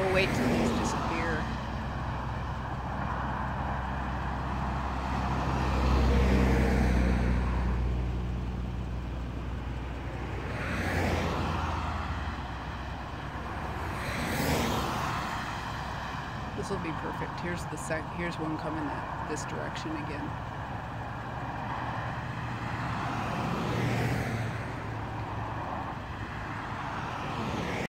We'll wait till these disappear. This will be perfect. Here's the sec. Here's one coming that this direction again.